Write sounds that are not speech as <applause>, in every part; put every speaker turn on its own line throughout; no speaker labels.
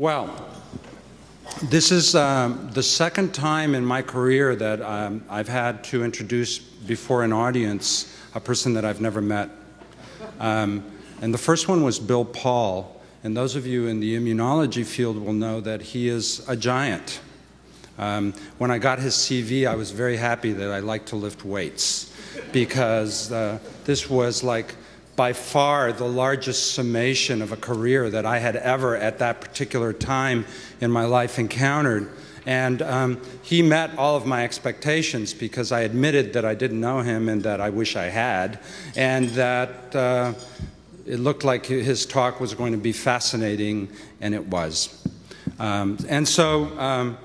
Well, this is um, the second time in my career that um, I've had to introduce before an audience a person that I've never met. Um, and the first one was Bill Paul. And those of you in the immunology field will know that he is a giant. Um, when I got his CV, I was very happy that I liked to lift weights because uh, this was like by far the largest summation of a career that I had ever at that particular time in my life encountered. And um, he met all of my expectations because I admitted that I didn't know him and that I wish I had, and that uh, it looked like his talk was going to be fascinating, and it was. Um, and so um,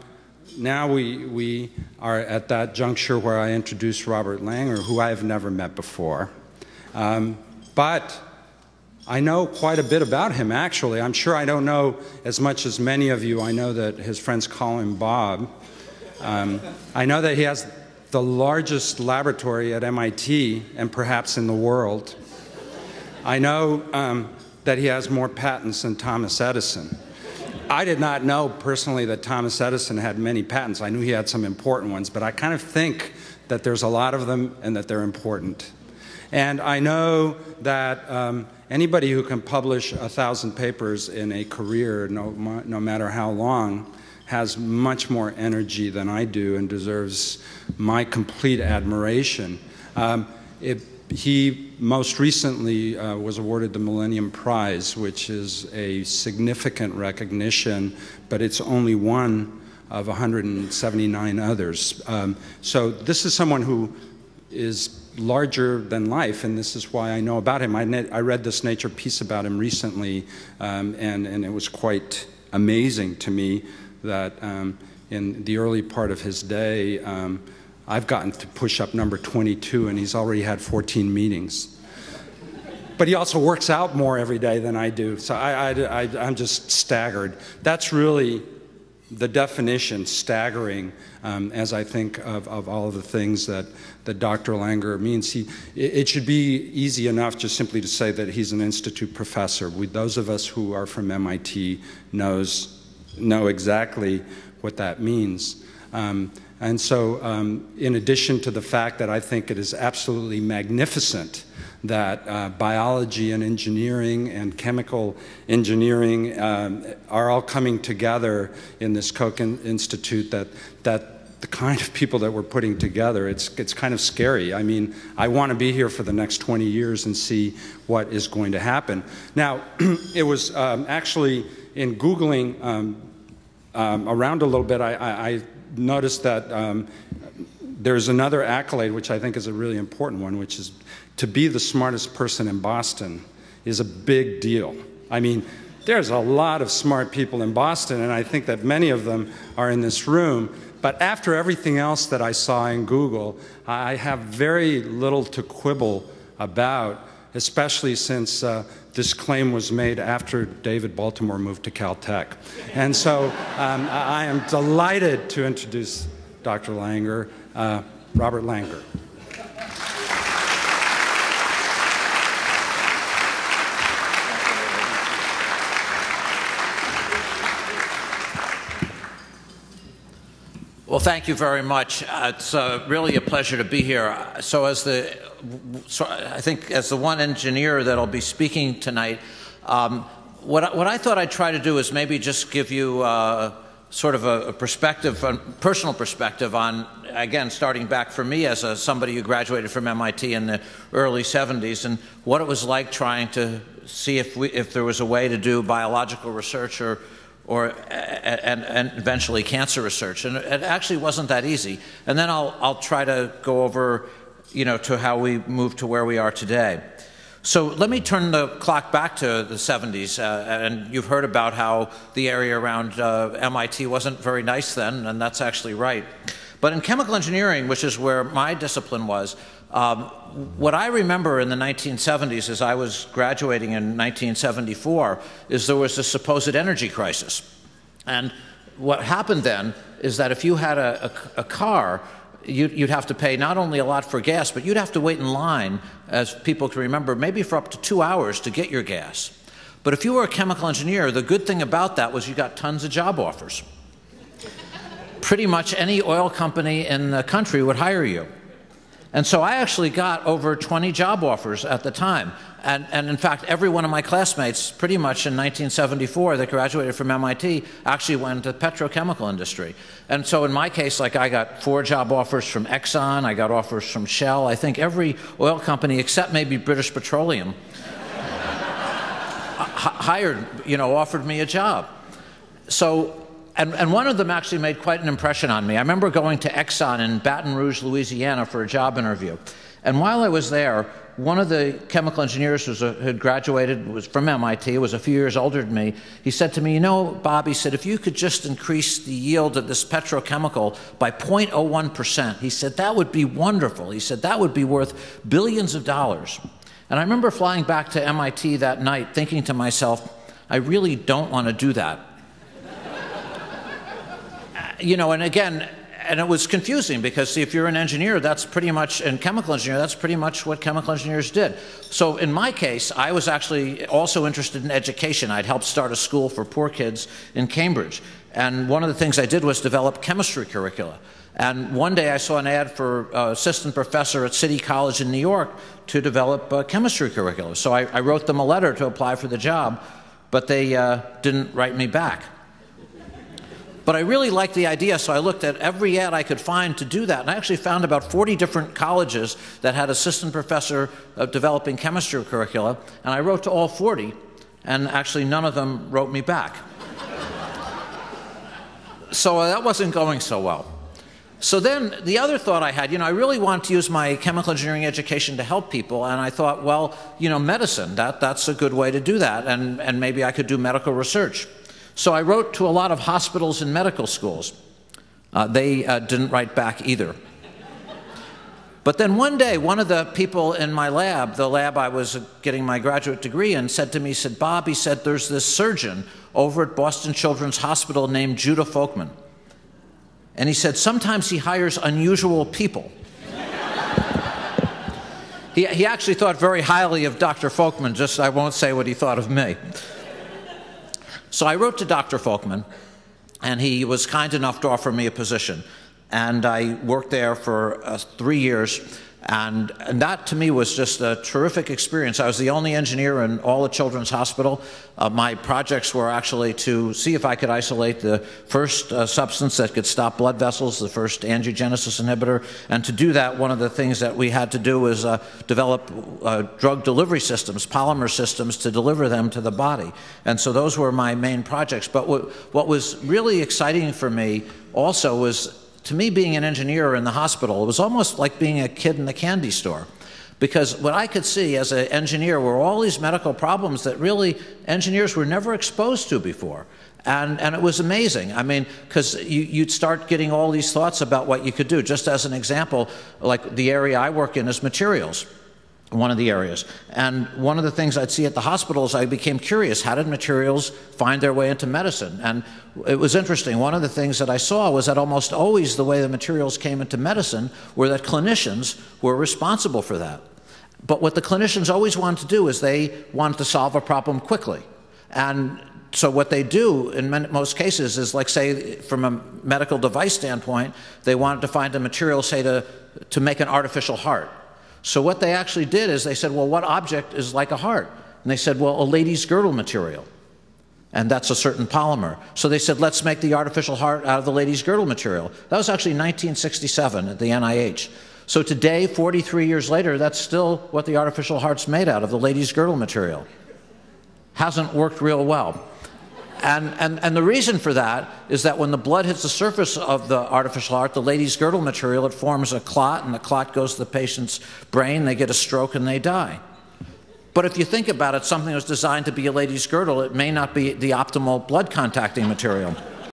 now we, we are at that juncture where I introduce Robert Langer, who I have never met before. Um, but I know quite a bit about him, actually. I'm sure I don't know as much as many of you. I know that his friends call him Bob. Um, I know that he has the largest laboratory at MIT and perhaps in the world. I know um, that he has more patents than Thomas Edison. I did not know personally that Thomas Edison had many patents. I knew he had some important ones, but I kind of think that there's a lot of them and that they're important. And I know that um, anybody who can publish a thousand papers in a career, no, no matter how long, has much more energy than I do and deserves my complete admiration. Um, it, he most recently uh, was awarded the Millennium Prize, which is a significant recognition, but it's only one of 179 others. Um, so this is someone who is larger than life, and this is why I know about him. I, I read this Nature piece about him recently, um, and, and it was quite amazing to me that um, in the early part of his day, um, I've gotten to push up number 22 and he's already had 14 meetings. But he also works out more every day than I do, so I, I, I, I'm just staggered. That's really the definition, staggering, um, as I think of, of, all of the things that, that Dr. Langer means. He, it should be easy enough just simply to say that he's an institute professor. We, those of us who are from MIT knows, know exactly what that means. Um, and so, um, in addition to the fact that I think it is absolutely magnificent that uh, biology and engineering and chemical engineering um, are all coming together in this Koch Institute, that, that the kind of people that we're putting together, it's, it's kind of scary. I mean, I want to be here for the next 20 years and see what is going to happen. Now, <clears throat> it was um, actually in Googling um, um, around a little bit, I, I, noticed that um, there's another accolade which I think is a really important one, which is to be the smartest person in Boston is a big deal. I mean, there's a lot of smart people in Boston, and I think that many of them are in this room. But after everything else that I saw in Google, I have very little to quibble about, especially since uh, this claim was made after David Baltimore moved to Caltech. And so um, I am delighted to introduce Dr. Langer, uh, Robert Langer.
Well, thank you very much. Uh, it's uh, really a pleasure to be here. So, as the, so I think as the one engineer that'll be speaking tonight, um, what, what I thought I'd try to do is maybe just give you uh, sort of a, a, perspective, a personal perspective on, again, starting back for me as a, somebody who graduated from MIT in the early 70s and what it was like trying to see if, we, if there was a way to do biological research or or and, and, eventually cancer research. And it actually wasn't that easy. And then I'll, I'll try to go over, you know, to how we moved to where we are today. So let me turn the clock back to the 70s. Uh, and you've heard about how the area around uh, MIT wasn't very nice then, and that's actually right. But in chemical engineering, which is where my discipline was, um, what I remember in the 1970s as I was graduating in 1974 is there was a supposed energy crisis. And what happened then is that if you had a, a, a car, you'd, you'd, have to pay not only a lot for gas, but you'd have to wait in line, as people can remember, maybe for up to two hours to get your gas. But if you were a chemical engineer, the good thing about that was you got tons of job offers. Pretty much any oil company in the country would hire you. And so I actually got over 20 job offers at the time. And, and, in fact, every one of my classmates, pretty much in 1974, that graduated from MIT, actually went to the petrochemical industry. And so in my case, like I got four job offers from Exxon, I got offers from Shell, I think every oil company except maybe British Petroleum <laughs> hired, you know, offered me a job. So and, and, one of them actually made quite an impression on me. I remember going to Exxon in Baton Rouge, Louisiana for a job interview. And while I was there, one of the chemical engineers who had graduated was from MIT, was a few years older than me. He said to me, You know, Bob, he said, if you could just increase the yield of this petrochemical by 0.01%, he said, that would be wonderful. He said, that would be worth billions of dollars. And I remember flying back to MIT that night thinking to myself, I really don't want to do that you know, and again, and it was confusing because if you're an engineer, that's pretty much, and chemical engineer, that's pretty much what chemical engineers did. So in my case, I was actually also interested in education. I'd helped start a school for poor kids in Cambridge. And one of the things I did was develop chemistry curricula. And one day I saw an ad for uh, assistant professor at City College in New York to develop uh, chemistry curricula. So I, I, wrote them a letter to apply for the job, but they uh, didn't write me back. But I really liked the idea, so I looked at every ad I could find to do that. And I actually found about 40 different colleges that had assistant professor of developing chemistry curricula. And I wrote to all 40, and actually none of them wrote me back. so uh, that wasn't going so well. So then the other thought I had, you know, I really want to use my chemical engineering education to help people, and I thought, well, you know, medicine, that, that's a good way to do that, and, and maybe I could do medical research. So I wrote to a lot of hospitals and medical schools. Uh, they uh, didn't write back either. But then one day, one of the people in my lab, the lab I was getting my graduate degree in, said to me, said, Bob, he said, there's this surgeon over at Boston Children's Hospital named Judah Folkman. And he said, sometimes he hires unusual people. he, he actually thought very highly of Dr. Folkman, just I won't say what he thought of me. So I wrote to Dr. Folkman, and he was kind enough to offer me a position. And I worked there for uh, three years. And, and, that to me was just a terrific experience. I was the only engineer in all the Children's Hospital. Uh, my projects were actually to see if I could isolate the first uh, substance that could stop blood vessels, the first angiogenesis inhibitor. And to do that, one of the things that we had to do was uh, develop uh, drug delivery systems, polymer systems, to deliver them to the body. And so those were my main projects. But what, what was really exciting for me also was to me, being an engineer in the hospital, it was almost like being a kid in the candy store. Because what I could see as an engineer were all these medical problems that really engineers were never exposed to before. And, and it was amazing. I mean, because you, you'd start getting all these thoughts about what you could do. Just as an example, like the area I work in is materials one of the areas. And one of the things I'd see at the hospitals, I became curious how did materials find their way into medicine? And it was interesting. One of the things that I saw was that almost always the way the materials came into medicine were that clinicians were responsible for that. But what the clinicians always wanted to do is they wanted to solve a problem quickly. And so what they do in most cases is like say from a medical device standpoint, they wanted to find a material, say to, to make an artificial heart so what they actually did is they said, well, what object is like a heart? And they said, well, a lady's girdle material. And that's a certain polymer. So they said, let's make the artificial heart out of the lady's girdle material. That was actually 1967 at the NIH. So today, 43 years later, that's still what the artificial heart's made out of, the lady's girdle material. Hasn't worked real well. And, and, and the reason for that is that when the blood hits the surface of the artificial heart, the lady's girdle material, it forms a clot, and the clot goes to the patient's brain, they get a stroke, and they die. But if you think about it, something that was designed to be a lady's girdle, it may not be the optimal blood contacting material.